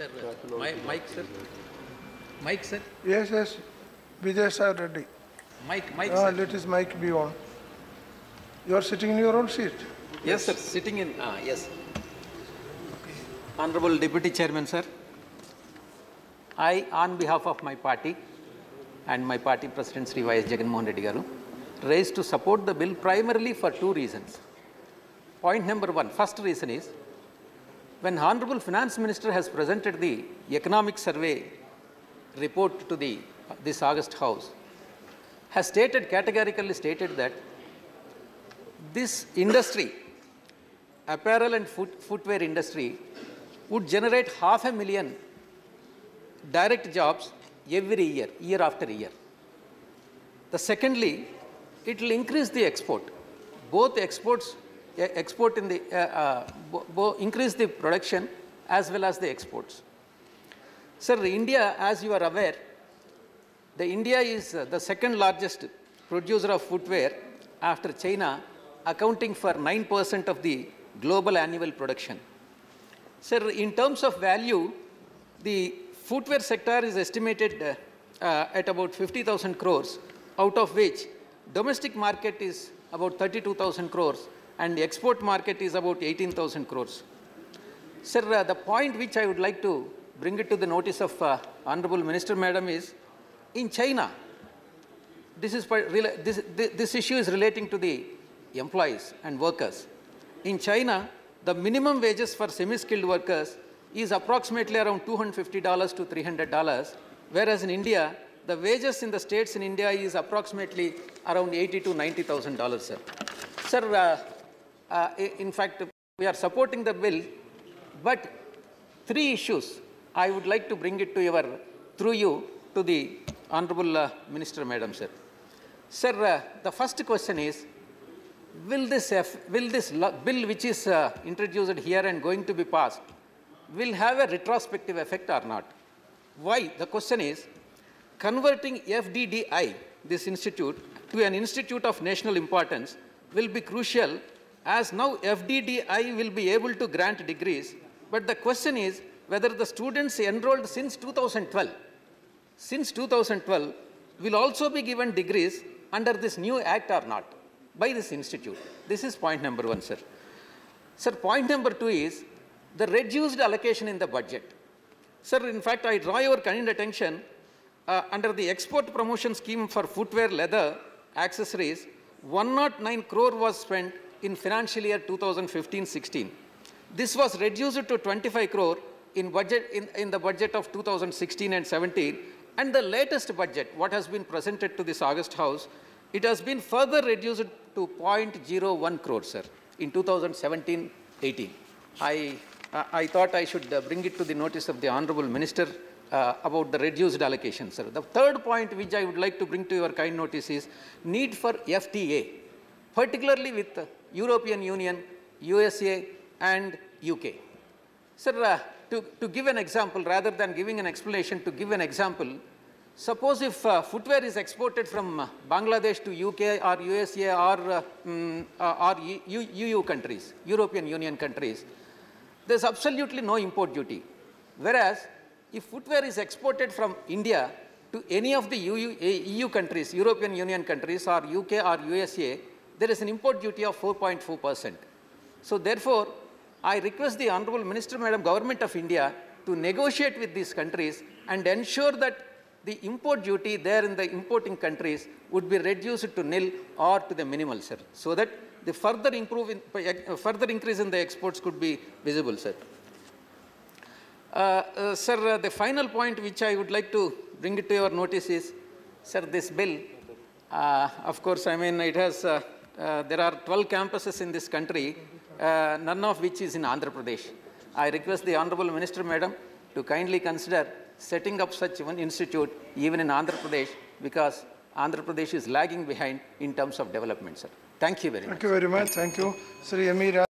Sir, my, Mike, sir. Mike, sir. Yes, yes, Vijaysai Reddy. Mike, Mike, Ah, sir. let his mic be on. You are sitting in your own seat. Yes, sir. Sitting in, ah, yes. Honorable Deputy Chairman, sir. I, on behalf of my party and my party President Sri Y.S. Jagan Mohan Reddy Garu, raised to support the bill primarily for two reasons. Point number one, first reason is, when Honorable Finance Minister has presented the economic survey report to the, this August House, has stated, categorically stated that this industry, apparel and foot, footwear industry, would generate half a million direct jobs every year, year after year. The secondly, it will increase the export. Both exports, export in the, uh, uh, increase the production as well as the exports. Sir, India, as you are aware, the India is uh, the second largest producer of footwear after China, accounting for 9% of the global annual production. Sir, in terms of value, the footwear sector is estimated uh, uh, at about 50,000 crores, out of which domestic market is about 32,000 crores and the export market is about 18,000 crores. Sir, uh, the point which I would like to bring it to the notice of uh, Honorable Minister Madam is, in China, this, is, this, this issue is relating to the employees and workers. In China, the minimum wages for semi-skilled workers is approximately around $250 to $300, whereas in India, the wages in the states in India is approximately around 80 to 90,000 dollars, sir. Sir, uh, uh, in fact, we are supporting the bill, but three issues I would like to bring it to your, through you, to the Honorable uh, Minister, Madam, sir. Sir, uh, the first question is, will this, F, will this bill which is uh, introduced here and going to be passed, will have a retrospective effect or not? Why? The question is, converting FDDI, this institute, to an institute of national importance will be crucial as now FDDI will be able to grant degrees. But the question is whether the students enrolled since 2012, since 2012, will also be given degrees under this new act or not by this institute. This is point number one, sir. Sir, point number two is the reduced allocation in the budget. Sir, in fact, I draw your kind attention uh, under the export promotion scheme for footwear, leather, accessories, 109 crore was spent in financial year 2015-16. This was reduced to 25 crore in budget in, in the budget of 2016 and 17. And the latest budget, what has been presented to this August House, it has been further reduced to 0.01 crore, sir, in 2017-18. I, I thought I should uh, bring it to the notice of the Honorable Minister uh, about the reduced allocation, sir. The third point which I would like to bring to your kind notice is need for FTA, particularly with European Union, USA, and UK. Sir, uh, to, to give an example, rather than giving an explanation, to give an example, suppose if uh, footwear is exported from uh, Bangladesh to UK or USA or, uh, or U- EU countries, European Union countries, there's absolutely no import duty. Whereas, if footwear is exported from India to any of the EU, EU countries, European Union countries or UK or USA, there is an import duty of 4.4%. So therefore, I request the Honorable Minister, Madam, Government of India to negotiate with these countries and ensure that the import duty there in the importing countries would be reduced to nil or to the minimal, sir, so that the further improve in, uh, further increase in the exports could be visible, sir. Uh, uh, sir, uh, the final point which I would like to bring it to your notice is, sir, this bill, uh, of course, I mean, it has, uh, there are 12 campuses in this country, uh, none of which is in Andhra Pradesh. I request the Honorable Minister, Madam, to kindly consider setting up such one institute even in Andhra Pradesh because Andhra Pradesh is lagging behind in terms of development, sir. Thank you very much. Thank you very much. Thank you. Sri. Ra-